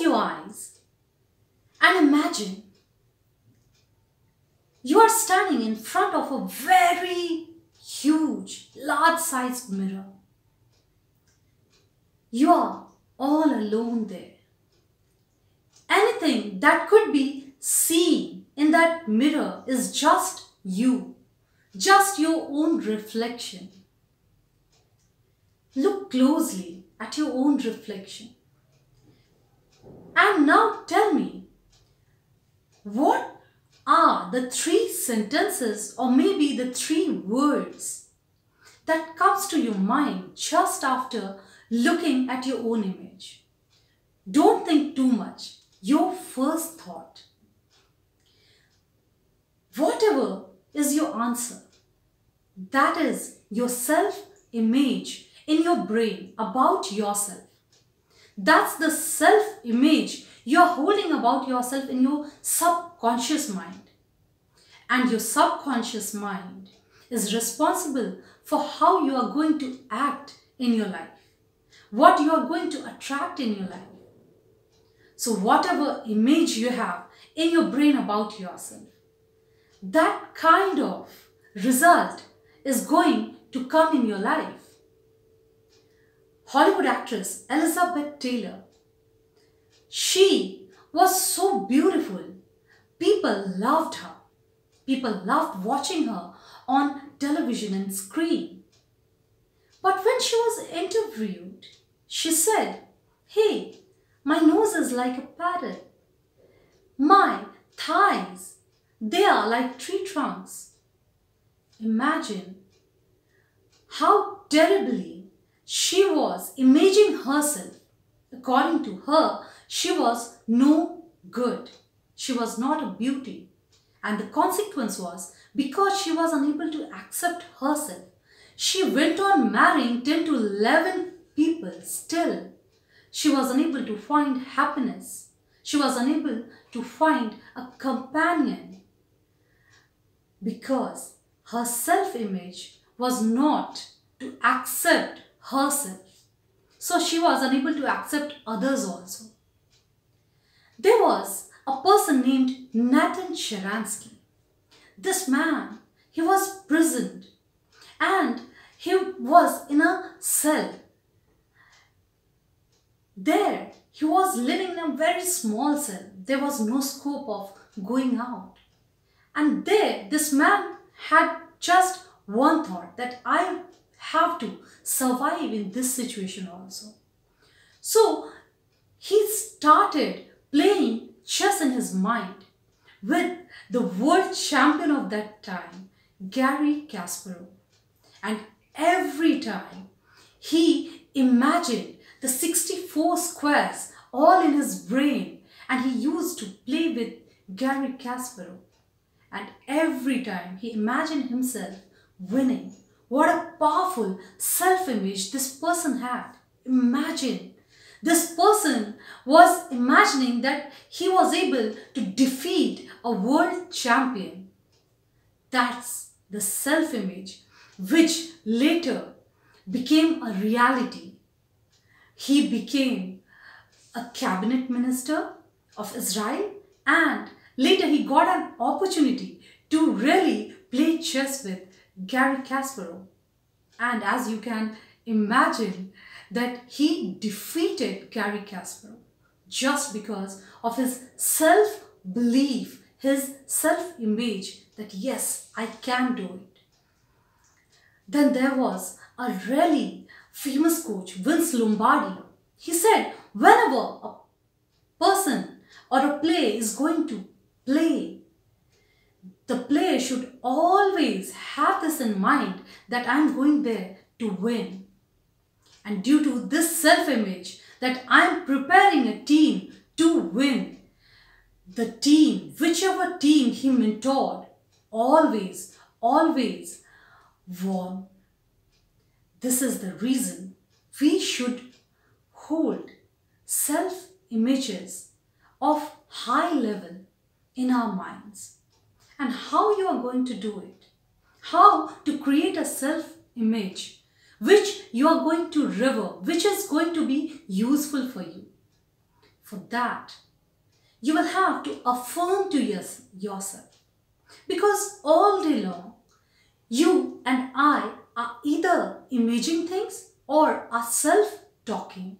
your eyes and imagine you are standing in front of a very huge, large sized mirror. You are all alone there. Anything that could be seen in that mirror is just you, just your own reflection. Look closely at your own reflection. And now tell me, what are the three sentences or maybe the three words that comes to your mind just after looking at your own image? Don't think too much. Your first thought. Whatever is your answer, that is your self image in your brain about yourself. That's the self image you're holding about yourself in your subconscious mind. And your subconscious mind is responsible for how you are going to act in your life, what you are going to attract in your life. So, whatever image you have in your brain about yourself, that kind of result is going to come in your life. Hollywood actress Elizabeth Taylor, she was so beautiful. People loved her. People loved watching her on television and screen. But when she was interviewed, she said, Hey, my nose is like a parrot. My thighs, they are like tree trunks. Imagine how terribly she was imaging herself. According to her, she was no good. She was not a beauty. And the consequence was because she was unable to accept herself, she went on marrying 10 to 11 people still. She was unable to find happiness. She was unable to find a companion because her self image was not to accept herself. So she was unable to accept others also. There was a person named Nathan Sharansky. This man, he was prisoned and he was in a cell. There, he was living in a very small cell. There was no scope of going out. And there, this man had just one thought that I have to survive in this situation also. So he started playing chess in his mind with the world champion of that time, Garry Kasparov. And every time he imagined the 64 squares all in his brain and he used to play with Garry Kasparov. And every time he imagined himself winning. What a powerful self-image this person had. Imagine this person was imagining that he was able to defeat a world champion. That's the self image which later became a reality. He became a cabinet minister of Israel and later he got an opportunity to really play chess with Garry Kasparov. And as you can imagine, that he defeated Garry Kasparov just because of his self-belief, his self-image that yes, I can do it. Then there was a really famous coach, Vince Lombardi. He said, whenever a person or a play is going to play, the player should always have this in mind that I'm going there to win. And due to this self-image that I'm preparing a team to win, the team, whichever team he mentored, always, always won. This is the reason we should hold self-images of high level in our minds. And how you are going to do it. How to create a self-image which you are going to revere, which is going to be useful for you. For that, you will have to affirm to yourself. Because all day long, you and I are either imaging things or are self-talking.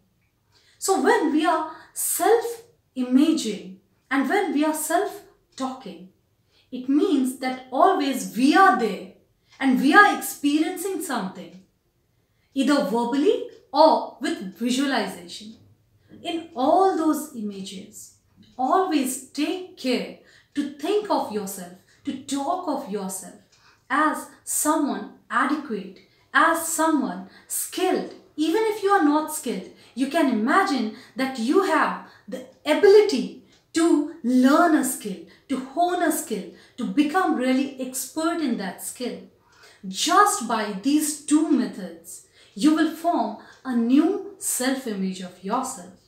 So when we are self-imaging and when we are self-talking, it means that always we are there and we are experiencing something, either verbally or with visualization. In all those images, always take care to think of yourself, to talk of yourself as someone adequate, as someone skilled. Even if you are not skilled, you can imagine that you have the ability to learn a skill, to hone a skill, to become really expert in that skill. Just by these two methods, you will form a new self-image of yourself.